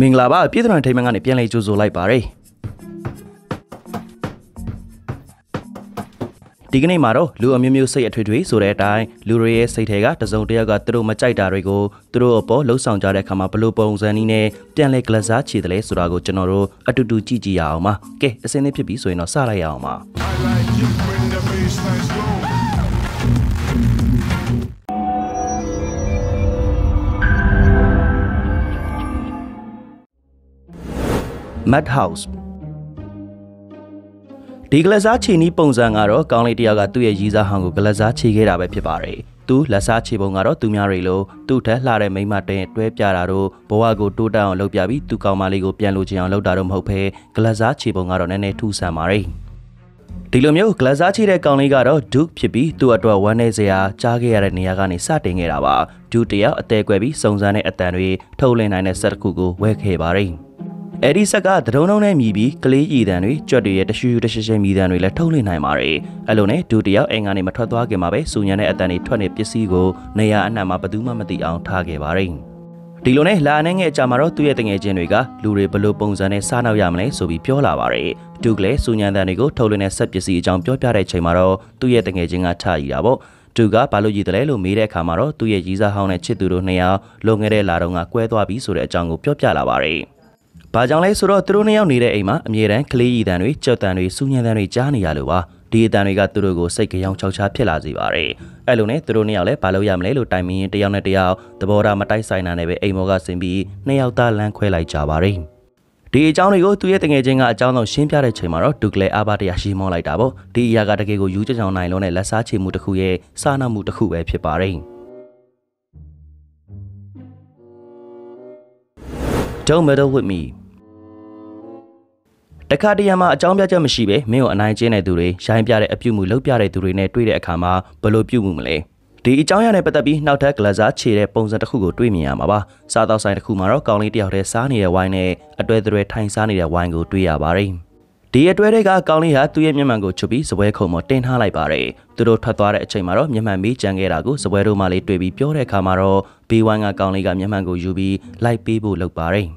မင်္ဂလာပါပြည်သူ့ထိမ်းမှန်ကနေပြန်လည်ကြိုဆိုလိုက်ပါရယ်ဒီကနေ့မှာတော့လူအမျိုးမျိုးစိတ်အထွေထွေဆိုတဲ့အတိုင်းလူတွေရဲ့စိတ်ထဲကတစုံတစ်ယောက်ကသူတို့မကြိုက်တာတွေကိုသူတို့အပေါ်လှုပ်ဆောင်ကြတဲ့အခါမှာဘလို့ပုံစံနည်းနဲ့ပြန်လဲကလစားချေတယ်လဲဆိုတာကိုကျွန်တော်တို့အတူတူကြည့်ကြည့်ရအောင်ပါကဲအစင်းလေးဖြစ်ပြီဆိုရင်တော့စလိုက်ရအောင်ပါ Mad House ဒီကလစားချီနီးပုံစံကတော့ကောင်းလေးတယောက်ကသူ့ရဲ့ရီးစားဟောင်းကိုကလစားချီခဲ့တာပဲဖြစ်ပါတယ်။သူလက်စားချီပုံကတော့သူများတွေလိုသူ့ထက်လှတဲ့မိန်းမတင်တွဲပြတာတို့ဘဝကိုတိုးတက်အောင်လုပ်ပြပြီးသူကောင်မလေးကိုပြန်လို့ချင်အောင်လုပ်တာတော့မဟုတ်ဘဲကလစားချီပုံကတော့နည်းနည်းထူးဆန်းပါတယ်။ဒီလိုမျိုးဂလစားချီတဲ့ကောင်လေးကတော့ဒုဖြစ်ပြီးသူ့အတွက်ဝမ်းနေစရာကြားခဲ့ရတဲ့နေရာကနေစတင်ခဲ့တာပါဒုတယောက်အသေးကွယ်ပြီးစုံစမ်းတဲ့အတန်တွေထုတ်လင်းနိုင်တဲ့ဆက်တစ်ခုကိုဝဲခဲ့ပါတယ် အဲ့ဒီဆက်ကသတုံးလုံးနဲ့မြည်ပြီးကလေးရည်တန်တွေကြွက်တွေရဲ့တရှူတရှရှမြည်တန်တွေလည်းထုတ်လင်းနိုင်ပါတယ်အဲ့လိုနဲ့ဒုတယောက်အိမ်ကနေမထွက်သွားခင်မှာပဲစူညံတဲ့အတန်တွေထွက်နေပစ္စည်းကိုနေရာအနှံ့မှာဘယ်သူမှမသိအောင်ထားခဲ့ပါတယ်ဒီလိုနဲ့လာအနေငယ်အကြမှာတော့သူ့ရဲ့တငယ်ချင်းတွေကလူတွေဘလို့ပုံစံနဲ့စားနောက်ရမလဲဆိုပြီးပြောလာပါတယ်။ဒုကလည်းစူညံတန်တွေကိုထုတ်လွှင့်တဲ့ဆက်ပစ္စည်းအကြောင်းပြောပြတဲ့ချိန်မှာတော့သူ့ရဲ့တငယ်ချင်းကထရည်တာပေါ့။သူကဘာလို့ရည်တယ်လဲလို့မေးတဲ့အခါမှာတော့သူ့ရဲ့ရီးစားဟောင်းနဲ့ချစ်သူတို့နှစ်ယောက်လွန်ခဲ့တဲ့လာတော့ကကွဲသွားပြီဆိုတဲ့အကြောင်းကိုပြောပြလာပါတယ်။ ဘာကြောင့်လဲဆိုတော့သူတို့နှစ်ယောက်နေတဲ့အိမ်မှာအမြဲတမ်းကလေးရည်တန်တွေကြောက်တန်တွေစူညံတန်တွေကြားနေရလို့ပါ။ဒီအတန်တွေကသူတို့ကိုစိတ်ကြောင်ချောက်ချားဖြစ်လာစေပါတယ်။အဲ့လိုနဲ့သူတို့နှစ်ယောက်လည်းဘာလို့ရမလဲလို့တိုင်မင်းတယောက်နဲ့တယောက်သဘောထားမတိုက်ဆိုင်တာနဲ့ပဲအိမ်မောကဆင်ပြီးနှစ်ယောက်သားလမ်းခွဲလိုက်ကြပါတယ်။ဒီအကြောင်းတွေကိုသူရဲ့တငယ်ချင်းကအကြောင်းဆုံးရှင်းပြတဲ့ချိန်မှာတော့ဒုကလေအာဘတရားရှိမောလိုက်တာပေါ့ဒီအရာကတကယ်ကိုယူးကြောင်နိုင်လုံးနဲ့လက်စားချေမှုတစ်ခုရဲ့စာနာမှုတစ်ခုပဲဖြစ်ပါတယ် Don't meddle with me တခါတရံမှာအကြောင်းပြချက်မရှိပဲမင်းကိုအနိုင်ကျင်းတဲ့သူတွေရိုင်းပြတဲ့အပြုတ်မှုလုပ်ပြတဲ့သူတွေနဲ့တွေ့တဲ့အခါမှာဘယ်လိုပြုတ်မှုမလဲဒီအကြောင်းအရာနဲ့ပတ်သက်ပြီးနောက်ထပ်ဂလစားခြေတဲ့ပုံစံတစ်ခုကိုတွေ့မြင်ရမှာပါစားတော့ဆိုင်တစ်ခုမှာတော့ကောင်းလေးတစ်ယောက်တည်းစားနေတဲ့ဝိုင်းနဲ့အတွဲသွဲထိုင်စားနေတဲ့ဝိုင်းကိုတွေ့ရပါတယ်ဒီအတွဲတွေကကောင်းလေးဟာသူ့ရဲ့မျက်မှန်ကိုချုပ်ပြီးစပွဲခုံပေါ်တင်ထားလိုက်ပါတယ်သူတို့ထွက်သွားတဲ့အချိန်မှာတော့မျက်မှန်မေးကြံခဲ့တာကိုစပွဲတို့မှလေးတွေ့ပြီးပြောတဲ့အခါမှာတော့ဘေးဝိုင်းကကောင်းလေးကမျက်မှန်ကိုယူပြီးလိုက်ပေးဖို့လုပ်ပါတယ်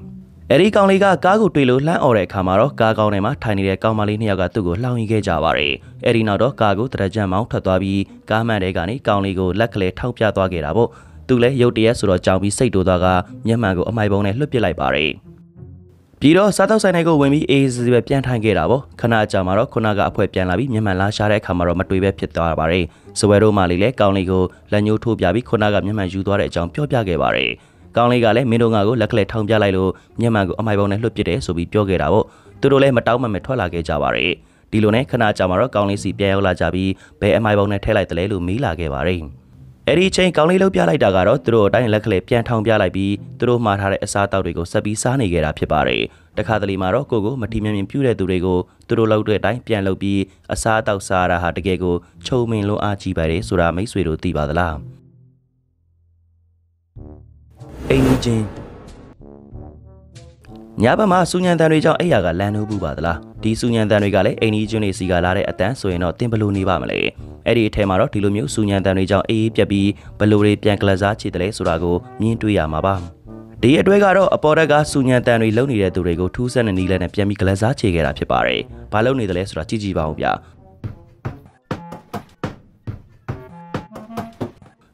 အဲ့ဒီကောင်လေးကကားကိုတွေ့လို့လှမ်းអော်တဲ့အခါမှာတော့ကားကောင်းထဲမှာထိုင်နေတဲ့ကောင်မလေးနှစ်ယောက်ကသူ့ကိုလှောင်ရင်ခဲ့ကြပါတယ်။အဲ့ဒီနောက်တော့ကားကိုတရကြံမောင်းထွက်သွားပြီးကားမှန်တဲ့ကနေကောင်လေးကိုလက်ကလေးထောက်ပြသွားခဲ့တာပေါ့။သူလည်းရုတ်တရက်ဆိုတော့ကြောင်ပြီးစိတ်တိုးသွားကမျက်မှန်ကိုအမိုက်ပုံးနဲ့လွှတ်ပစ်လိုက်ပါတယ်။ပြီးတော့စားတော့ဆိုင်တွေကိုဝင်ပြီးအေးစီပဲပြန်ထိုင်ခဲ့တာပေါ့ခဏအကြာမှာတော့ခုနကအဖွဲပြန်လာပြီးမျက်မှန်လာရှာတဲ့အခါမှာတော့မတွေ့ပဲဖြစ်သွားပါတယ်စဝဲတို့မှလေးလည်းကောင်းလေးကိုလက်ညှိုးထိုးပြပြီးခုနကမျက်မှန်ယူသွားတဲ့အကြောင်းပြောပြခဲ့ပါတယ် ကောင်းလေးကလည်းမင်းတို့ငါကိုလက်ကလေးထောင်ပြလိုက်လို့မျက်မှန်ကိုအမိုက်ပုံးနဲ့လွှတ်ပစ်တယ်ဆိုပြီးပြောခဲ့တာပေါ့သူတို့လည်းမတောင်းမမဲ့ထွက်လာခဲ့ကြပါတယ်ဒီလိုနဲ့ခဏကြာမှာတော့ကောင်းလေးစီပြန်ရောက်လာကြပြီးဘယ်အမိုက်ပုံးနဲ့ထည့်လိုက်တယ်လဲလို့မေးလာခဲ့ပါတယ်အဲ့ဒီချိန်ကောင်းလေးလှုပ်ပြလိုက်တာကတော့သူတို့အတိုင်းလက်ကလေးပြန်ထောင်ပြလိုက်ပြီးသူတို့မှားထားတဲ့အစားအသောက်တွေကိုဆက်ပြီးစားနေကြတာဖြစ်ပါတယ်တခါတလေမှာတော့ကိုကိုမထီမြင်မြင်ပြူတဲ့သူတွေကိုသူတို့လှုပ်တဲ့အတိုင်းပြန်လှုပ်ပြီးအစားအသောက်စားရတာဟာတကယ်ကိုချုံမင်လုံးအားကြီးပါတယ်ဆိုတာမိတ်ဆွေတို့သိပါသလား အိမ်ကြီးချင်းညဘက်မှာစူညံတန်တွေကြောင့်အဲ့ရကလန်နိုးပူပါသလားဒီစူညံတန်တွေကလည်းအိမ်ကြီးချင်းတွေစီကလာတဲ့အတန်းဆိုရင်တော့တင်ဘလို့နေပါမလဲအဲ့ဒီအထဲမှာတော့ဒီလိုမျိုးစူညံတန်တွေကြောင့်အေးအေးပြက်ပြီးဘလို့တွေပြန်ကလစားချေတယ်လဲဆိုတာကိုမြင်တွေ့ရမှာပါဒီအတွဲကတော့အပေါ်တက်ကစူညံတန်တွေလုံနေတဲ့သူတွေကိုထူးဆန်းတဲ့နီးလဲနဲ့ပြန်ပြီးကလစားချေခဲ့တာဖြစ်ပါတယ်။ဘာလို့နေတယ်လဲဆိုတာကြည့်ကြည့်ပါဦးဗျ။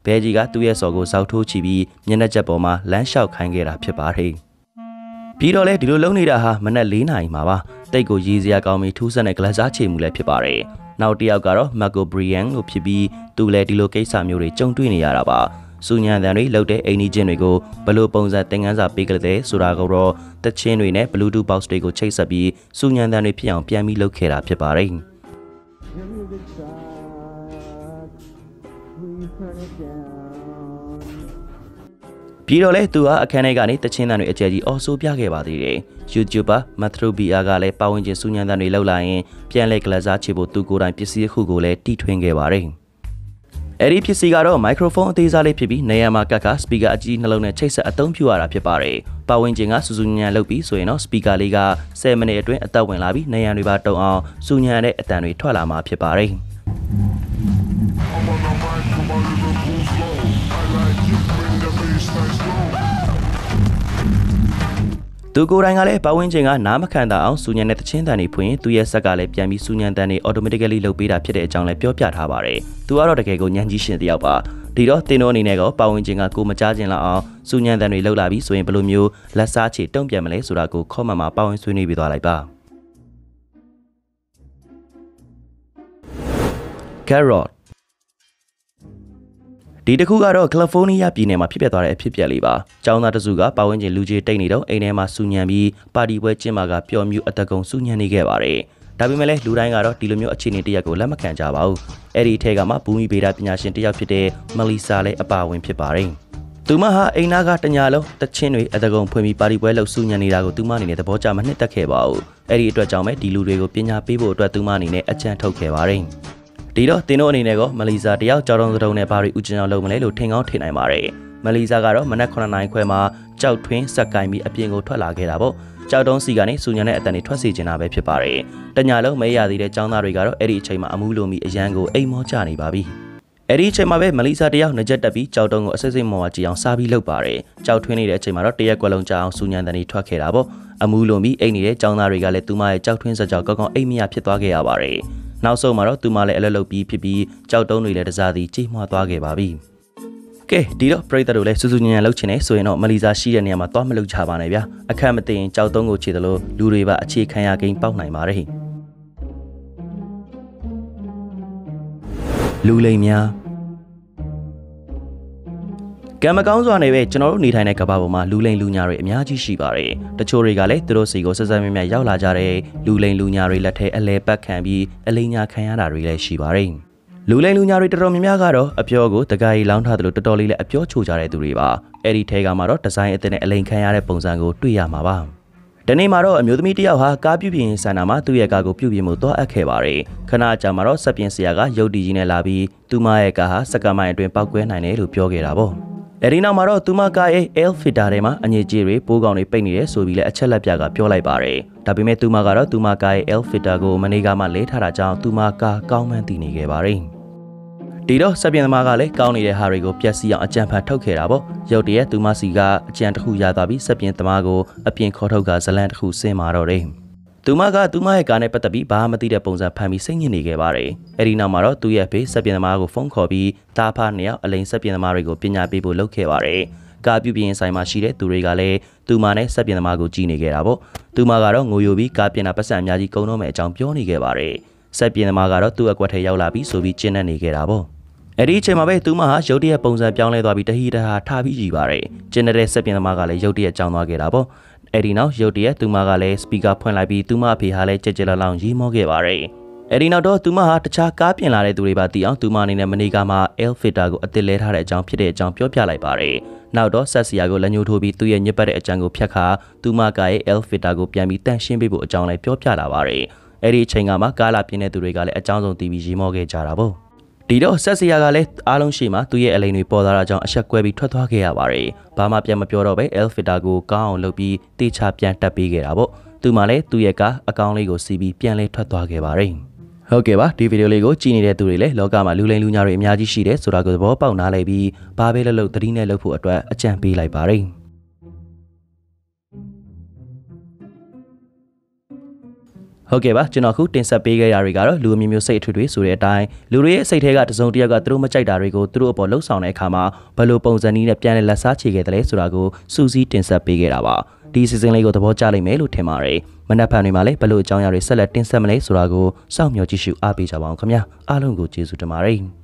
ဘဲကြီးကသူ့ရဲ့စော်ကိုစောက်ထိုးချပြီးမျက်နှာချက်ပေါ်မှာလမ်းလျှောက်ခိုင်းခဲ့တာဖြစ်ပါတယ်။ပြီးတော့လေဒီလိုလုံနေတာဟာမနက်၄နာရီမှာပါ။တိတ်ကိုရည်စရာကောင်းပြီးထူးဆန်းတဲ့ဂလစားချေမှုလည်းဖြစ်ပါတယ်။နောက်တစ်ယောက်ကတော့ Marco Brian လို့ဖြစ်ပြီးသူလည်းဒီလိုကိစ္စမျိုးတွေကြုံတွေ့နေရတာပါ။စူညံတန်တွေလှုပ်တဲ့အိမ်ကြီးချင်းတွေကိုဘလို့ပုံစံသင်ခန်းစာပေးကြတဲ့ဆိုတာကတော့တချင်းတွေနဲ့ Bluetooth box တွေကိုချိတ်ဆက်ပြီးစူညံတန်တွေဖြစ်အောင်ပြန်ပြီးလုပ်ခဲ့တာဖြစ်ပါတယ်။ ပြီးတော့လဲသူဟာအခန်းထဲကနေတချင်းတန်တွေအကျယ်ကြီးအော်ဆိုပြခဲ့ပါသေးတယ်။ YouTuber Matthew BR ကလည်းပါဝင်ခြင်းစူညံတန်တွေလောက်လာရင်ပြန်လဲကလစားချေဖို့သူကိုယ်တိုင်ပစ္စည်းတစ်ခုကိုလည်းတီထွင်ခဲ့ပါတယ်။အဲ့ဒီပစ္စည်းကတော့မိုက်ခရိုဖုန်းအသေးစားလေးဖြစ်ပြီးနေရာမှာကတ်ကစပီကာအကြီးနှလုံးနဲ့ချိတ်ဆက်အသုံးပြုရတာဖြစ်ပါတယ်။ပါဝင်ခြင်းကစူစူညံလုပ်ပြီးဆိုရင်တော့စပီကာလေးက10မိနစ်အတွင်းအသက်ဝင်လာပြီးနေရန်တွေပါတုံအောင်စူညံတဲ့အတန်တွေထွက်လာမှာဖြစ်ပါတယ်။ သူကိုယ်တိုင်ကလည်းပတ်ဝန်းကျင်ကနားမခံတာအောင်စူညံတဲ့တချင်းတန်တွေဖွင့်သူ့ရဲ့ဆက်ကလည်းပြန်ပြီးစူညံတန်တွေ automatically လုပ်ပေးတာဖြစ်တဲ့အကြောင်းလည်းပြောပြထားပါတယ်။သူကတော့တကယ်ကိုညံကြီးရှင်တစ်ယောက်ပါ။ဒီတော့တင်တို့အနေနဲ့ကပတ်ဝန်းကျင်ကကိုမကြားခြင်းလောက်အောင်စူညံတန်တွေလောက်လာပြီးဆိုရင်ဘယ်လိုမျိုးလက်စားချေတုံ့ပြန်မလဲဆိုတာကိုခေါမမှာပတ်ဝန်းဆွေးနွေးပြသွားလိုက်ပါ။ carrot ဒီတစ်ခုကတော့ကယ်လီဖိုးနီးယားပြည်နယ်မှာဖြစ်ပျက်သွားတဲ့အဖြစ်အပျက်လေးပါ။ကျောင်းသားတစုကပါဝင်ချင်းလူကြီးတိတ်နေတော့အိမ်ထဲမှာစူညံပြီးပါတီပွဲကျင်းမာကပျော်မြူအသက်ကုန်စူညံနေခဲ့ပါတယ်။ဒါပေမဲ့လည်းလူတိုင်းကတော့ဒီလိုမျိုးအခြေအနေတရက်ကိုလက်မခံကြပါဘူး။အဲ့ဒီထဲကမှဘူမီဗေဒပညာရှင်တယောက်ဖြစ်တဲ့မလီဆာလည်းအပါဝင်ဖြစ်ပါတယ်။သူမဟာအိမ်နာကတညာလုံးတချင်းတွေအတကုံဖွင့်ပြီးပါတီပွဲလှုပ်စူညံနေတာကိုသူမအနေနဲ့သဘောကျမနှစ်သက်ခဲ့ပါဘူး။အဲ့ဒီအတွက်ကြောင့်ပဲဒီလူတွေကိုပညာပေးဖို့အတွက်သူမအနေနဲ့အကြံထုတ်ခဲ့ပါတယ်။ ဒီတော့တင်းတို့အနေနဲ့ကမလီဇာတယောက်ကြောက်တုံးစတုံးနဲ့ဘာတွေဥကျင်အောင်လုပ်မလဲလို့ထင်ကောင်းထင်နိုင်ပါတယ်မလီဇာကတော့မနက်9နာရီခွဲမှာကြောက်ထွင်းဆက်ကင်ပြီးအပြင်ကိုထွက်လာခဲ့တာပေါ့ကြောက်တုံးစီကနေစူညံတဲ့အတန်တွေထွက်စီနေတာပဲဖြစ်ပါတယ်တညာလုံးမဲရသေးတဲ့ចောင်းသားတွေကတော့အဲ့ဒီအချိန်မှာအမှုလိုမီအရန်ကိုအိမ်မောကြနေပါပြီအဲ့ဒီအချိန်မှာပဲမလီစာတယောက်နှစ်ချက်တက်ပြီးကြောက်တုံးကိုအစိမ့်စိမ့်မော်ဝကြည့်အောင်စားပြီးလုပ်ပါတယ်။ကြောက်ထွင်းနေတဲ့အချိန်မှာတော့တရက်ကွက်လုံးကြာအောင်စူညံတန်တွေထွက်ခဲ့တာပေါ့။အမူးလုံးပြီးအိတ်နေတဲ့ចောင်းသားတွေကလည်းသူမရဲ့ကြောက်ထွင်းစကြောက်ကောက်ကောက်အိမ်မရဖြစ်သွားခဲ့ရပါတယ်။ နောက်ဆုံးမှာတော့သူမလည်းအလွတ်လုပ်ပြီးဖြစ်ပြီးကြောက်တုံးတွေလည်းတစားစီကြီးမွားသွားခဲ့ပါပြီကဲဒီတော့ပြိတ္တတို့လည်းစူးစူးညံညံလုပ်ချင်နေဆိုရင်တော့မလီစာရှိတဲ့နေရာမှာသွားမလုပ်ချပါနဲ့ဗျာအခက်မသိရင်ကြောက်တုံးကိုခြေသလိုလူတွေပါအခြေခံရကိန်းပေါက်နိုင်ပါတယ်လူလိမ်များ ကံမကောင်းစွာနဲ့ပဲကျွန်တော်တို့နေထိုင်တဲ့ကမ္ဘာပေါ်မှာလူလိမ်လူညာတွေအများကြီးရှိပါတယ်။တချို့တွေကလည်းသူတို့စီကိုဆက်ဆက်မြဲမြဲရောက်လာကြတဲ့လူလိမ်လူညာတွေလက်ထဲအလဲပတ်ခံပြီးအလိမ်ညာခံရတာတွေလည်းရှိပါတယ်။လူလိမ်လူညာတွေတော်တော်များများကတော့အပြောကိုတကားရီလောင်းထားသလိုတော်တော်လေးလည်းအပြောချိုကြတဲ့သူတွေပါ။အဲ့ဒီထဲကမှတော့ဒီဇိုင်းအသစ်နဲ့အလိမ်ခံရတဲ့ပုံစံကိုတွေ့ရမှာပါ။ဒီနေ့မှာတော့အမျိုးသမီးတစ်ယောက်ဟာကားပြုပြင်ဆန္ဒမှာသူ့ရဲ့ကားကိုပြုပြင်မှုသွားအပ်ခဲ့ပါတယ်။ခဏကြာမှာတော့စက်ပြင်ဆရာကရုပ်တည်ကြီးနဲ့လာပြီးသူမရဲ့ကားဟာစက္ကန့်ပိုင်းအတွင်းပောက်ကွဲနိုင်တယ်လို့ပြောခဲ့တာပေါ့။ အဲဒီနောက်မှာတော့သူမကရဲ့ L filter ထဲမှာအငြိကြီးတွေပိုးကောင်တွေပိတ်နေတယ်ဆိုပြီးလဲအချက်လက်ပြကပြောလိုက်ပါတယ်။ဒါပေမဲ့သူမကတော့သူမကရဲ့ L filter ကိုမနေ့ကမှလဲထားတာကြောင့်သူမကကောင်းမှန်းသိနေခဲ့ပါတယ်။ဒီတော့စပြင်းသမားကလည်းကောင်းနေတဲ့ဟာတွေကိုပြက်စီအောင်အကြံဖတ်ထုတ်ခဲ့တာပေါ့။ရုတ်တရက်သူမစီကအကြံတစ်ခုရသွားပြီးစပြင်းသမားကိုအပြင်ခေါ်ထုတ်ကဇလန်တစ်ခုဆင်းမာတော့တယ်။ သူမကသူမရဲ့ကားနဲ့ပတ်သက်ပြီးဘာမှမသိတဲ့ပုံစံဖန်ပြီးစိတ်ညစ်နေခဲ့ပါတယ်။အဲဒီနောက်မှာတော့သူ့ရဲ့ဖေးစက်ပြင်သမားကိုဖုန်းခေါ်ပြီးတားဖားနှစ်ယောက်အလိန်စက်ပြင်သမားတွေကိုပညာပေးဖို့လုပ်ခဲ့ပါတယ်။ကားပြုပြင်ဆိုင်မှာရှိတဲ့သူတွေကလည်းသူမနဲ့စက်ပြင်သမားကိုကြည်နေခဲ့တာပေါ့။သူမကတော့ငိုယိုပြီးကားပြင်တာပတ်စံအများကြီးကုန်တော့မယ်အကြောင်းပြောနေခဲ့ပါတယ်။စက်ပြင်သမားကတော့သူ့အကွက်ထဲရောက်လာပြီးဆိုပြီးကျင်းနေနေခဲ့တာပေါ့။အဲ့ဒီအချိန်မှာပဲသူမဟာရုတ်တရက်ပုံစံပြောင်းလဲသွားပြီးတဟီတဟာထားပြီးကြည်ပါတယ်။ကျင်းတဲ့စက်ပြင်သမားကလည်းရုတ်တရက်ကြောင်းသွားခဲ့တာပေါ့။ အဲ့ဒီနောက်ရုတ်တရက်သူမကလည်းစပီကာဖွင့်လိုက်ပြီးသူမအဖေဟာလည်းကြက်ကြက်လောင်လောင်ရီးမောခဲ့ပါတယ်။အဲ့ဒီနောက်တော့သူမဟာတခြားကားပြင်လာတဲ့သူတွေပါသိအောင်သူမအနေနဲ့မနေ့ကမှ L filter ကိုအသစ်လဲထားတဲ့အကြောင်းဖြစ်တဲ့အကြောင်းပြောပြလိုက်ပါတယ်။နောက်တော့ဆက်စီယာကိုလက်ညှိုးထိုးပြီးသူ့ရဲ့ညစ်ပတ်တဲ့အကြံကိုဖျက်ခါသူမကရဲ့ L filter ကိုပြန်ပြီးတန့်ရှင်းပေးဖို့အကြောင်းလည်းပြောပြလာပါတယ်။အဲ့ဒီအချိန်ကမှကားလာပြင်းတဲ့သူတွေကလည်းအကြောင်းဆုံးတီးပြီးရီးမောခဲ့ကြတာပေါ့။ ဒီတော့ဆက်စရာကလည်းအားလုံးရှိမှသူ့ရဲ့အလိန်တွေပေါ်လာတာကြောင့်အဆက်ကွဲပြီးထွက်သွားခဲ့ရပါတယ်။ဘာမှပြန်မပြောတော့ပဲ Elfita ကိုကောင်းအောင်လုပ်ပြီးတေချာပြန်တက်ပေးခဲ့တာပေါ့။သူမှလည်းသူ့ရဲ့ကအကောင့်လေးကိုစီးပြီးပြန်လဲထွက်သွားခဲ့ပါတယ်။ဟုတ်ကဲ့ပါဒီဗီဒီယိုလေးကိုကြည့်နေတဲ့သူတွေလည်းလောကမှာလူလိမ်လူညာတွေအများကြီးရှိတယ်ဆိုတာကိုသဘောပေါက်နားလည်ပြီးဘာပဲလုပ်လို့သတိနဲ့လုပ်ဖို့အတွက်အကြံပေးလိုက်ပါတယ်။ ဟုတ်ကဲ့ပါကျွန်တော်ခုတင်ဆက်ပေးခဲ့ရတွေကတော့လူအမျိုးမျိုးစိတ်အထွေထွေဆိုတဲ့အတိုင်းလူတွေရဲ့စိတ်ထဲကတစုံတစ်ယောက်ကသူတို့မကြိုက်တာတွေကိုသူတို့အပေါ်လှုပ်ဆောင်တဲ့အခါမှာဘယ်လိုပုံစံနည်းနဲ့ပြန်လည်လက်စားချေခဲ့တယ်လဲဆိုတာကိုစူးစီးတင်ဆက်ပေးခဲ့တာပါဒီစီစဉ်လေးကိုသဘောကျလိမ့်မယ်လို့ထင်ပါတယ်မနက်ဖြန်တွေမှာလည်းဘယ်လိုအကြောင်းအရာတွေဆက်လက်တင်ဆက်မလဲဆိုတာကိုစောင့်မျှော်ကြည့်ရှုအားပေးကြပါအောင်ခင်ဗျာအားလုံးကိုကျေးဇူးတင်ပါတယ်